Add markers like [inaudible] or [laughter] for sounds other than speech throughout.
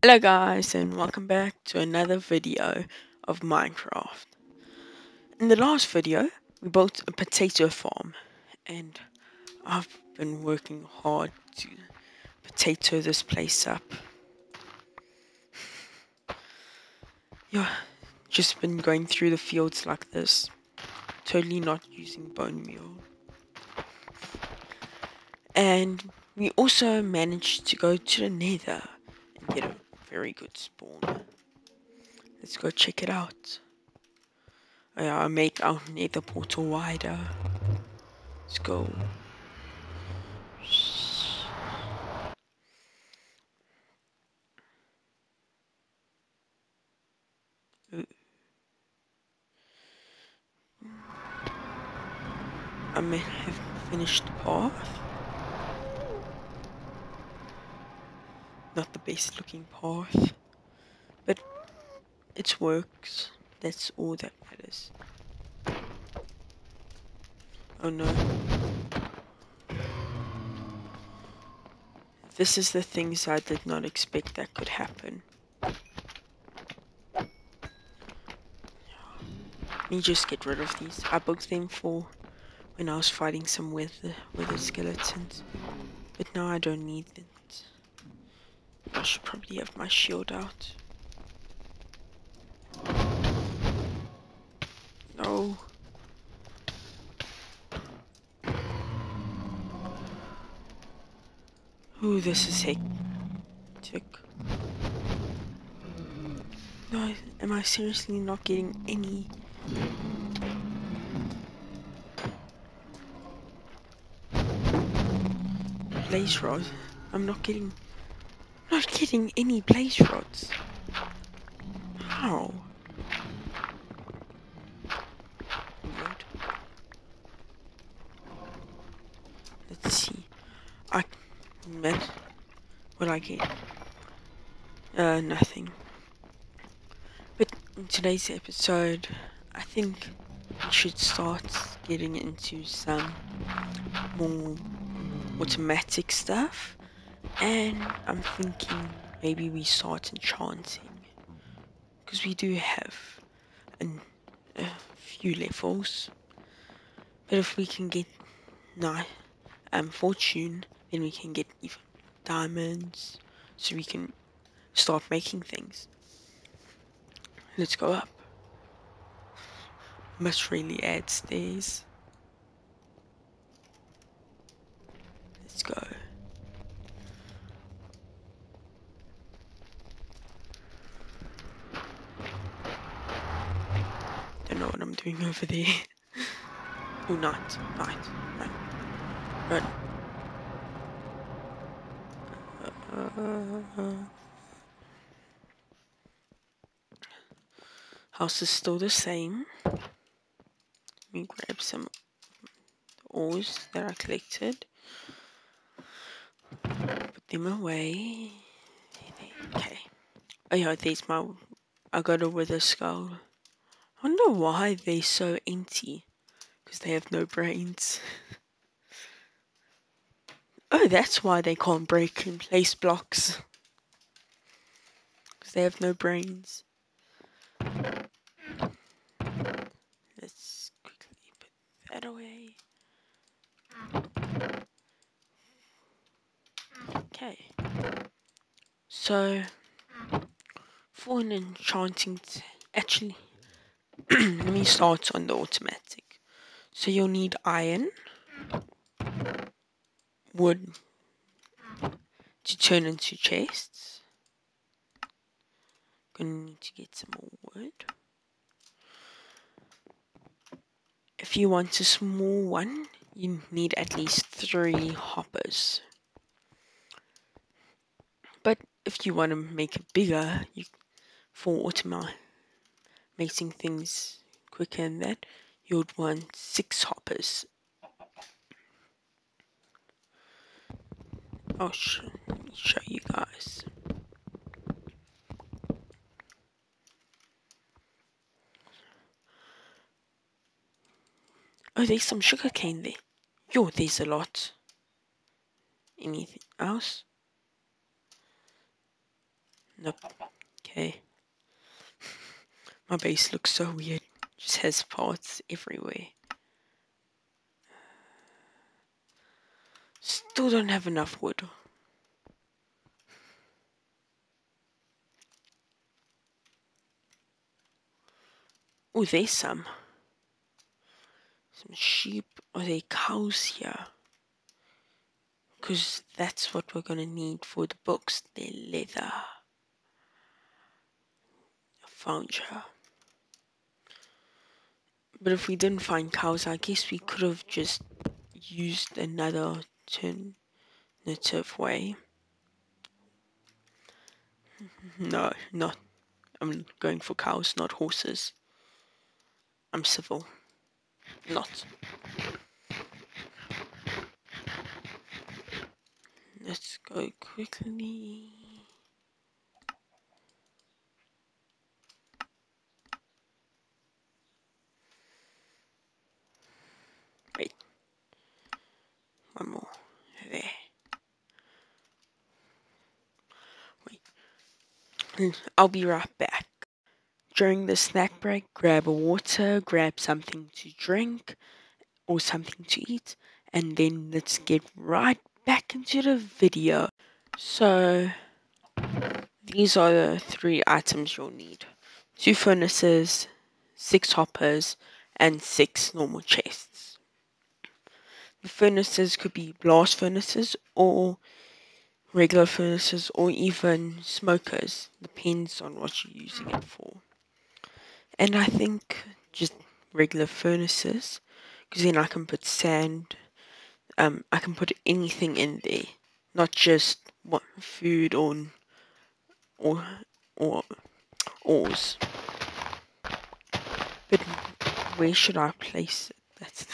Hello guys and welcome back to another video of Minecraft. In the last video we built a potato farm and I've been working hard to potato this place up. Yeah, just been going through the fields like this, totally not using bone meal. And we also managed to go to the nether and get a very good spawn. Let's go check it out. Oh, I made our nether portal wider. Let's go. I may have finished the path. Not the best looking path, but it works. That's all that matters. Oh no. This is the things I did not expect that could happen. Let me just get rid of these. I booked them for when I was fighting some wither, wither skeletons. But now I don't need it. Should probably have my shield out. No. Ooh, this is hectic. No, am I seriously not getting any blaze rods? I'm not getting not getting any blaze rods. How? Let's see. I met what I get. Uh, nothing. But in today's episode, I think we should start getting into some more automatic stuff. And I'm thinking maybe we start enchanting. Because we do have an, a few levels. But if we can get nice um, fortune, then we can get even diamonds. So we can start making things. Let's go up. Must really add stairs. Let's go. Know what I'm doing over there. oh, night, night, night. Run. Uh, house is still the same. Let me grab some ores that I collected. Put them away. Okay. Oh yeah, there's my... I got a wither skull. I wonder why they're so empty. Because they have no brains. [laughs] oh, that's why they can't break and place blocks. Because they have no brains. Let's quickly put that away. Okay. So, for an enchanting, actually, [clears throat] let me start on the automatic. So you'll need iron, wood to turn into chests. Gonna need to get some more wood. If you want a small one, you need at least three hoppers. But if you want to make it bigger, you for automating things quicker than that, you would want six hoppers. I'll sh show you guys. Oh, there's some sugar cane there. Yo, there's a lot. Anything else? Nope. Okay. My base looks so weird. Just has parts everywhere. Still don't have enough wood. Oh, there's some. Some sheep. Are there cows here? Because that's what we're going to need for the books. The leather. Found you. But if we didn't find cows, I guess we could have just used another alternative way. [laughs] No, not. I'm going for cows, not horses. I'm civil. Not. Let's go quickly. Wait. One more. There. Wait. I'll be right back. During the snack break, grab a water, grab something to drink or something to eat, and then let's get right back into the video. So, these are the three items you'll need. Two furnaces, six hoppers, and six normal chests. The furnaces could be blast furnaces or regular furnaces or even smokers, depends on what you're using it for. And I think just regular furnaces because then I can put sand um I can put anything in there not just what food or or or ores. But where should I place it? That's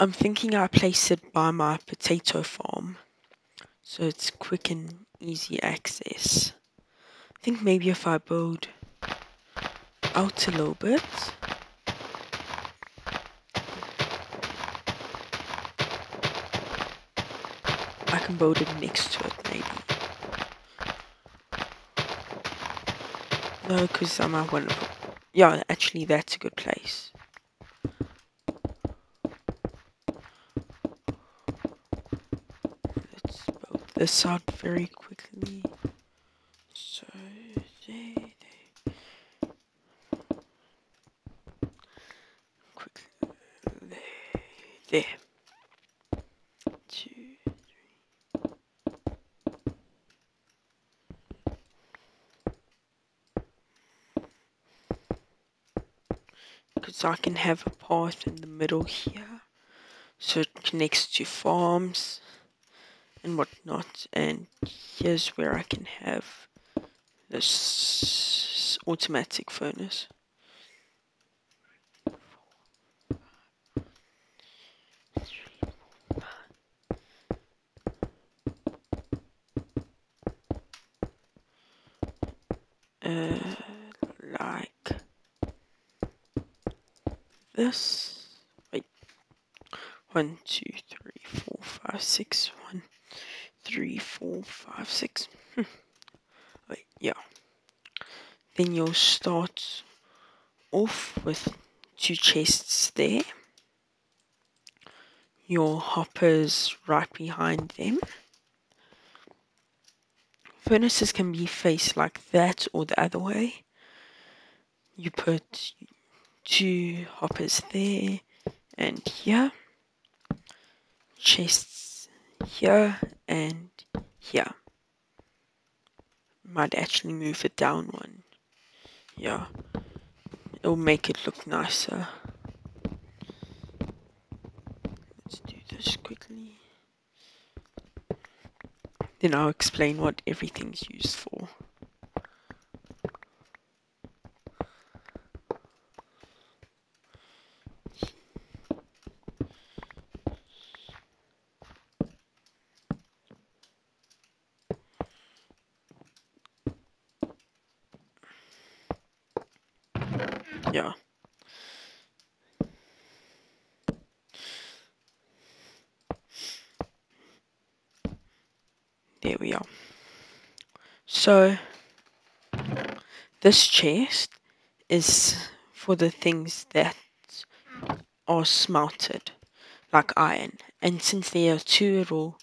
I'm thinking I place it by my potato farm so it's quick and easy access I think maybe if I build out a little bit. I can build it next to it maybe. No, because I might want to. Yeah, actually that's a good place. Let's build this out very quickly. there. Two, three. Because I can have a path in the middle here. So it connects to farms and whatnot. And here's where I can have this automatic furnace. uh, like this. Wait. One, two, three, four, five, six. Three, four, five, six. [laughs] Wait, yeah. Then you'll start off with two chests there. Your hoppers right behind them furnaces can be faced like that or the other way. You put two hoppers there and here, chests here and here. Might actually move it down one. Yeah, it'll make it look nicer. Let's do this quickly. Then I'll explain what everything's used for. Yeah. There we are. So, this chest is for the things that are smelted, like iron. And since there are two, it will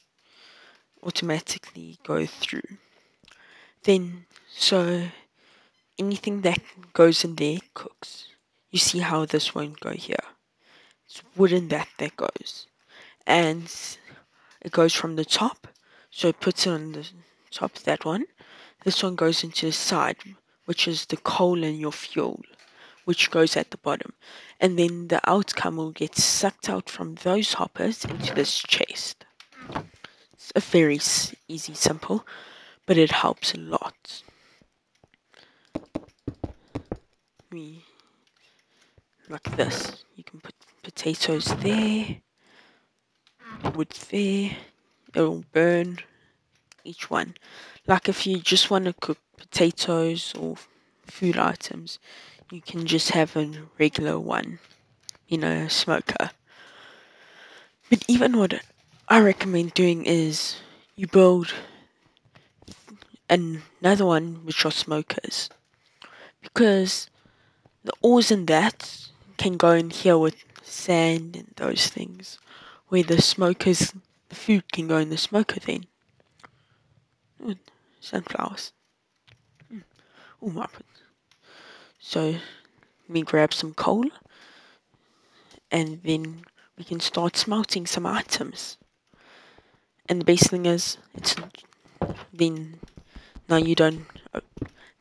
automatically go through. Then, so anything that goes in there cooks. You see how this won't go here. It's wooden that that goes. And it goes from the top, so it puts it on the top, that one. This one goes into the side, which is the coal and your fuel, which goes at the bottom. And then the outcome will get sucked out from those hoppers into this chest. It's a very easy, simple, but it helps a lot. We like this. You can put potatoes there, wood there. It will burn each one. Like if you just want to cook potatoes or food items, you can just have a regular one, you know, smoker. But even what I recommend doing is you build another one which are smokers. Because the ores in that can go in here with sand and those things. Where the smokers, the food can go in the smoker then. Ooh, sunflowers. Mm. Ooh, my So, let me grab some coal. And then we can start smelting some items. And the best thing is, it's then now you don't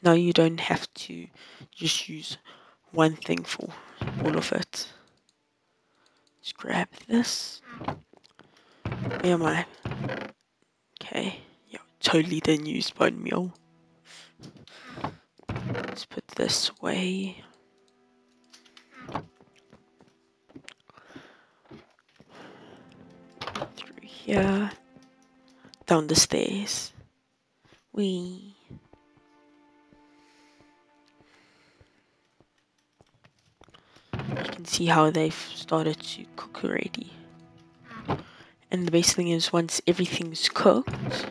now you don't have to just use one thing for all of it. Let's grab this. Where am I? Okay, yeah, totally didn't use bone meal. Let's put this away. Through here. Down the stairs. We you can see how they've started to cook already. And the best thing is once everything's cooked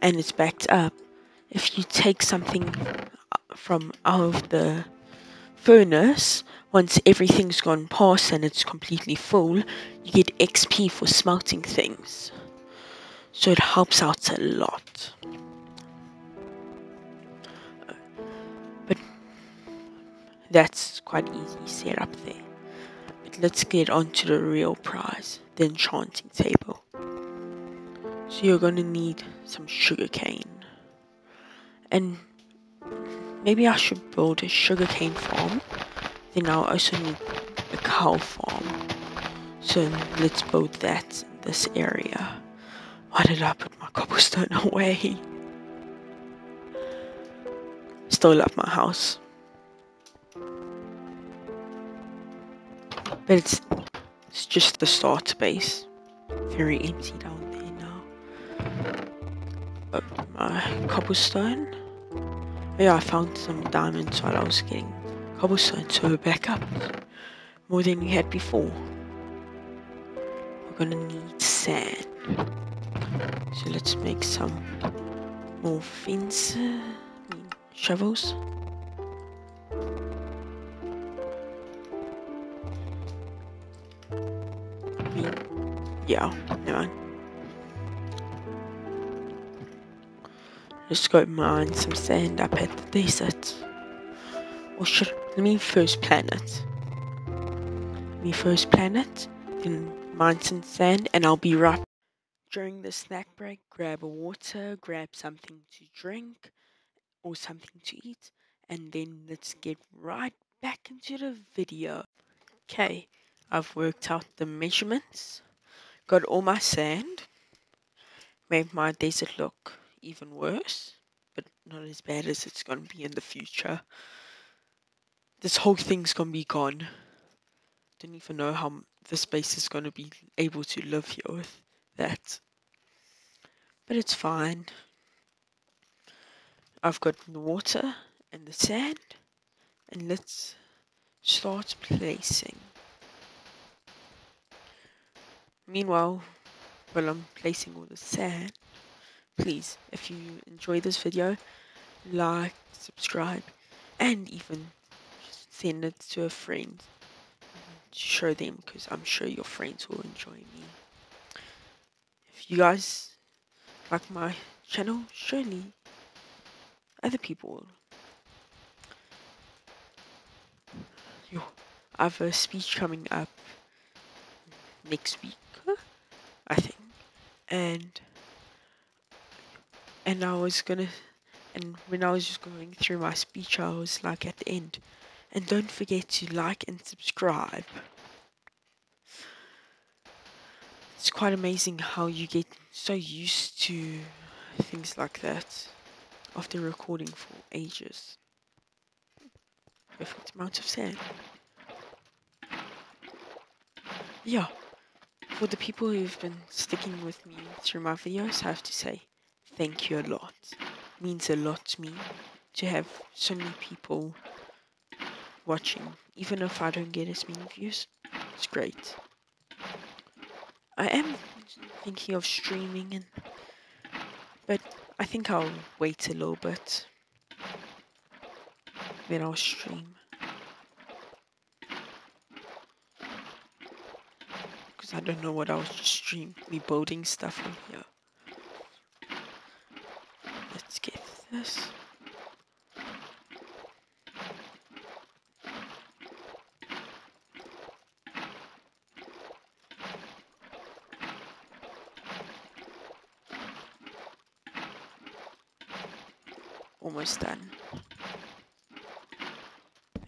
and it's backed up, if you take something uh, from out of the furnace, once everything's gone past and it's completely full, you get XP for smelting things. So it helps out a lot. That's quite easy set up there. But let's get on to the real prize, the enchanting table. So you're going to need some sugarcane. And maybe I should build a sugarcane farm. Then I'll also need a cow farm. So let's build that in this area. Why did I put my cobblestone [laughs] away? Still love my house. But it's, it's just the start base. Very empty down there now. But my cobblestone. Oh yeah, I found some diamonds while I was getting cobblestone, so we're back up. More than we had before. We're gonna need sand. So let's make some more fence shovels. Yeah, never mind. Let's go mine some sand up at the desert. Or should let me first planet. Me first planet, then mine some sand, and I'll be right during the snack break, grab a water, grab something to drink or something to eat, and then let's get right back into the video. Okay, I've worked out the measurements, got all my sand, made my desert look even worse, but not as bad as it's going to be in the future. This whole thing's going to be gone. Don't even know how the space is going to be able to live here with that. But it's fine. I've got the water and the sand. And let's start placing. Meanwhile, while I'm placing all the sand, please, if you enjoy this video, like, subscribe, and even send it to a friend show them because I'm sure your friends will enjoy me. If you guys like my channel, surely other people will. I have a speech coming up next week, I think, and and I was gonna, and when I was just going through my speech, I was like at the end, and don't forget to like and subscribe. It's quite amazing how you get so used to things like that after recording for ages. Perfect amount of sand. Yeah, for the people who've been sticking with me through my videos, I have to say thank you a lot. It means a lot to me to have so many people watching, even if I don't get as many views. It's great. I am thinking of streaming and but I think I'll wait a little bit. Then I'll stream. Because I don't know what I'll stream. Me building stuff in here. Let's get this. almost done.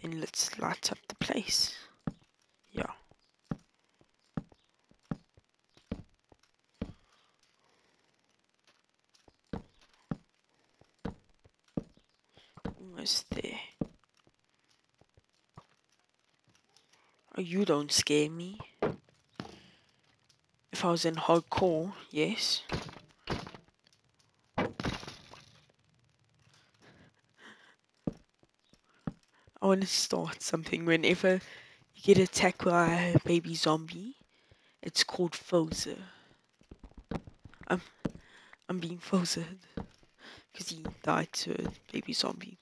And let's light up the place. Yeah. Almost there. Oh, you don't scare me. If I was in hardcore, yes. I want to start something. Whenever you get attacked by a baby zombie, it's called Fozer. I'm, I'm being Fozered because he died to a baby zombie.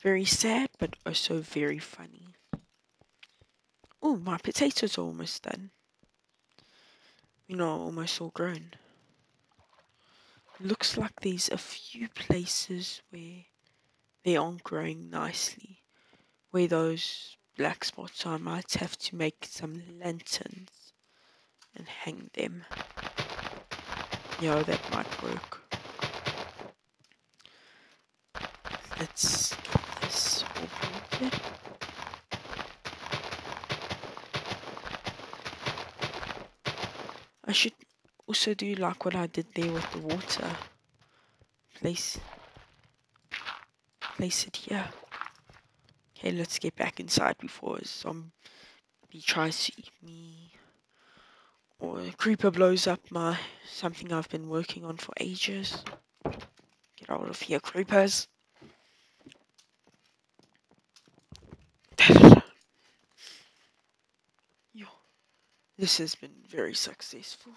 Very sad, but also very funny. Oh, my potatoes are almost done. You know, almost all grown. Looks like there's a few places where they aren't growing nicely where those black spots are, I might have to make some lanterns and hang them. Yeah, that might work. Let's get this all painted. I should also do like what I did there with the water. Place, place it here. Okay, let's get back inside before a zombie tries to eat me. Or a creeper blows up my something I've been working on for ages. Get out of here, creepers. [laughs] This has been very successful.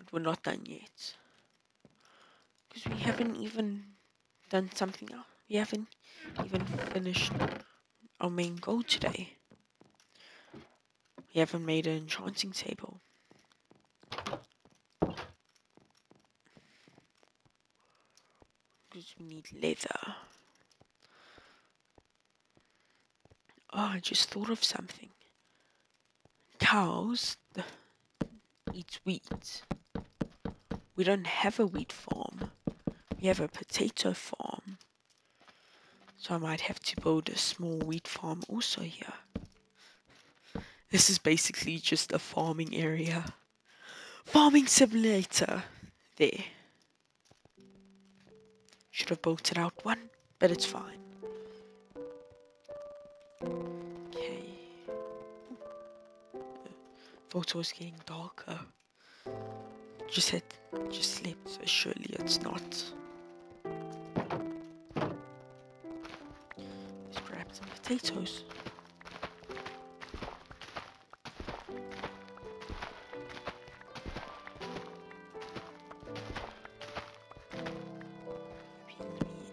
But we're not done yet. Because we haven't even done something else. We haven't even finished our main goal today. We haven't made an enchanting table. Because we need leather. Oh, I just thought of something. Cows eat wheat. We don't have a wheat farm. We have a potato farm. So I might have to build a small wheat farm also here. This is basically just a farming area. Farming simulator. There. Should have built it out one, but it's fine. Okay. Thought it was getting darker. Just had just slept, so surely it's not. Let's grab some potatoes.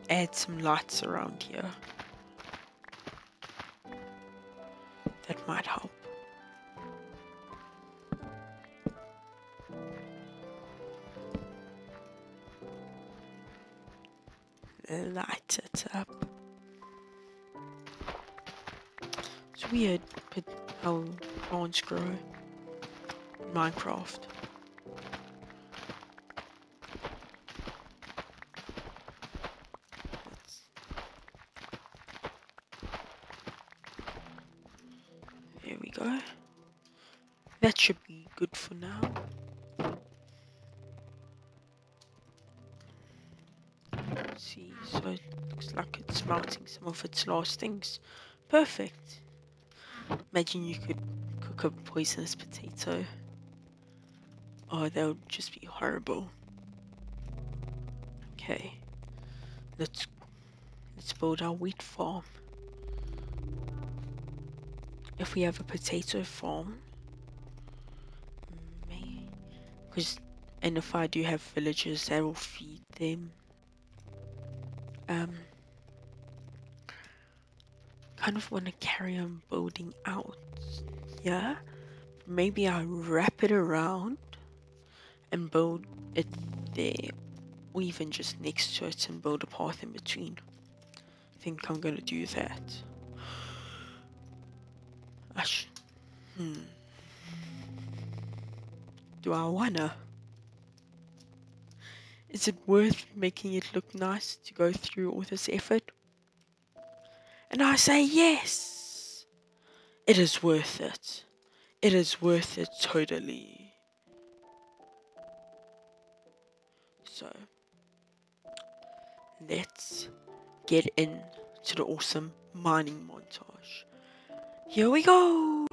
add some lights around here. Weird but oh, grow in Minecraft. There we go. That should be good for now. Let's see, so it looks like it's melting some of its last things. Perfect. Imagine you could cook a poisonous potato. Oh, that would just be horrible. Okay. Let's let's build our wheat farm. If we have a potato farm, because and if I do have villagers that will feed them. Um kind of want to carry on building out. Yeah? Maybe I wrap it around and build it there. Or even just next to it and build a path in between. I think I'm gonna do that. Hmm. Do I wanna? Is it worth making it look nice to go through all this effort? And I say, yes, it is worth it. It is worth it totally. So, let's get into the awesome mining montage. Here we go!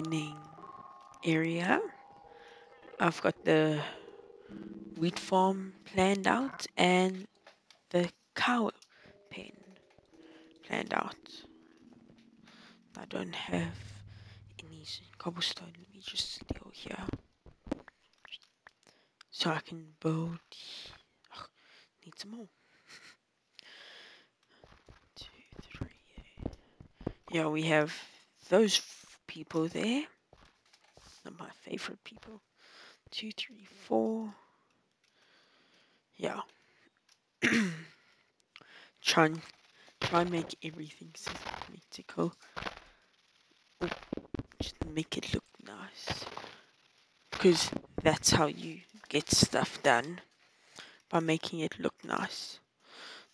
Mining area. I've got the wheat farm planned out and the cow pen planned out. I don't have any cobblestone. Let me just steal here. So I can build. Oh, need some more. [laughs] Two, three. Yeah, we have those people there. Not my favorite people. two, three, four. Yeah. [clears throat] try and try and make everything symmetrical. Just make it look nice. Because that's how you get stuff done. By making it look nice.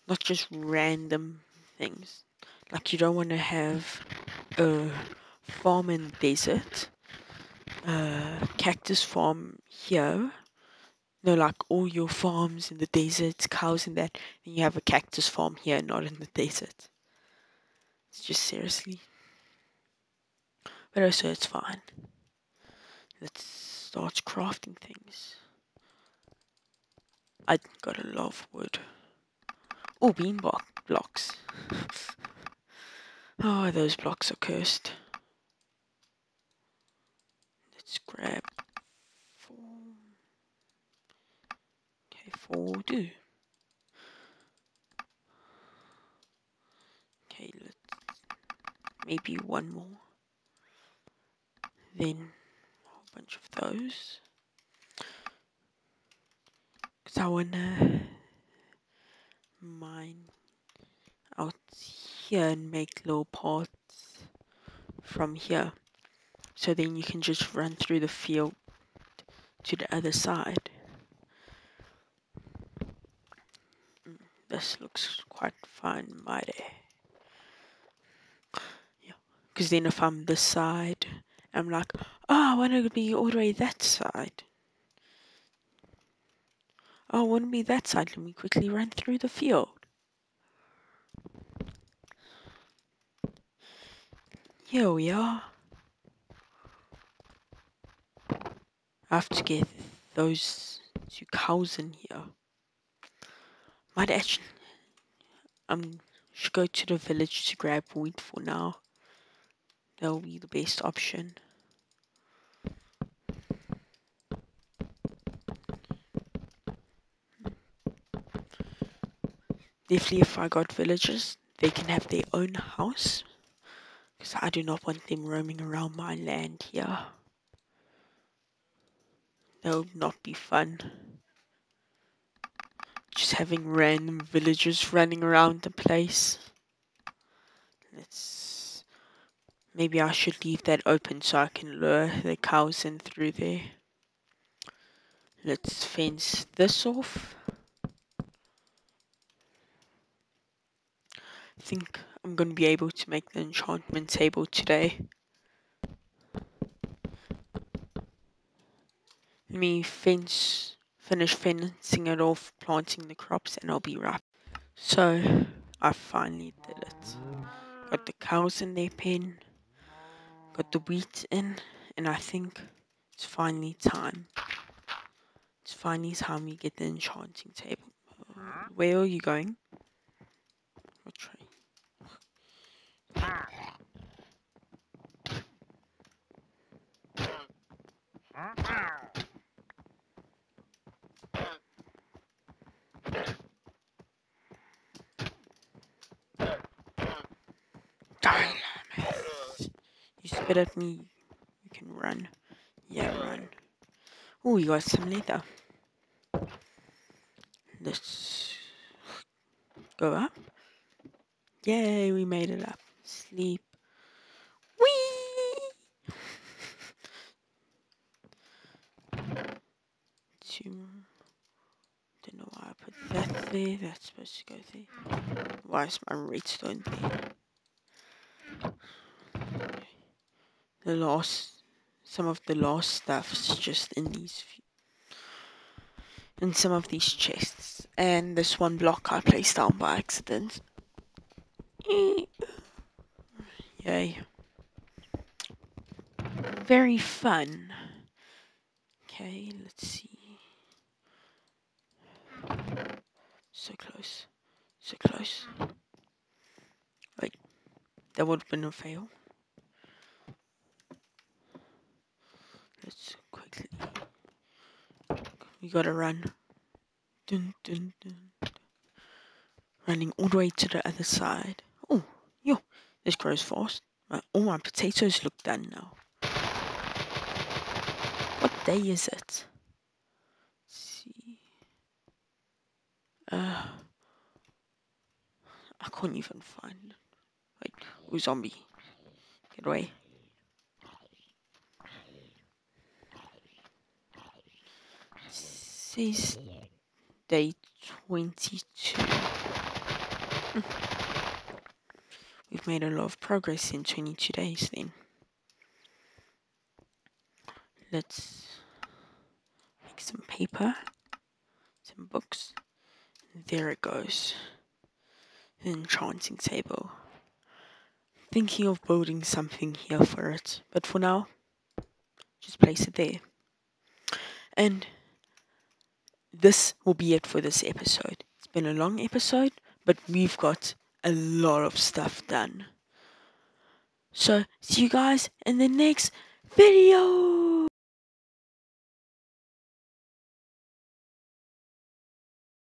Not just random things. Like you don't want to have a farm in the desert. A cactus farm here no, like all your farms in the desert, cows and that, then you have a cactus farm here, not in the desert. It's just seriously. But oh, also, it's fine. Let's start crafting things. I got a lot of wood. Oh, bean blocks. [laughs] oh, those blocks are cursed. Grab four do. Okay, let's maybe one more. Then a whole bunch of those. Because I want to mine out here and make little parts from here. So then you can just run through the field to the other side. Mm, this looks quite fine, mighty. Yeah, because then if I'm this side, I'm like, oh, I want to be all the way that side. Oh, I want to be that side. Let me quickly run through the field. Here we are. I have to get those two cows in here. Might actually, um, should go to the village to grab wheat for now. That'll be the best option. Definitely if I got villagers, they can have their own house. Because I do not want them roaming around my land here. That would not be fun just having random villagers running around the place. Let's... Maybe I should leave that open so I can lure the cows in through there. Let's fence this off. I think I'm going to be able to make the enchantment table today. Me fence finish fencing it off, planting the crops, and I'll be right. So, I finally did it. Got the cows in their pen, got the wheat in, and I think it's finally time. It's finally time we get the enchanting table. Where are you going? What tree? [laughs] You spit at me. You can run. Yeah, run. Oh, you got some leather. Let's go up. Yay, we made it up. Sleep. Whee! Two. Don't know why I put that there. That's supposed to go there. Why is my redstone there? The last some of the lost stuff's just in these in some of these chests. And this one block I placed down by accident. Yay. Very fun. Okay let's see. So close so close. Wait that would have been a fail Let's quickly. We gotta run. Dun, dun, dun. Running all the way to the other side. Oh, yo, this grows fast. My, all my potatoes look done now. What day is it? Let's see. Uh, I can't even find. Wait, ooh, zombie. Get away, Says day 22. Hmm. We've made a lot of progress in 22 days then. Let's make some paper, some books. There it goes. An enchanting table. Thinking of building something here for it, but for now, just place it there. And this will be it for this episode. It's been a long episode, but we've got a lot of stuff done. So, see you guys in the next video.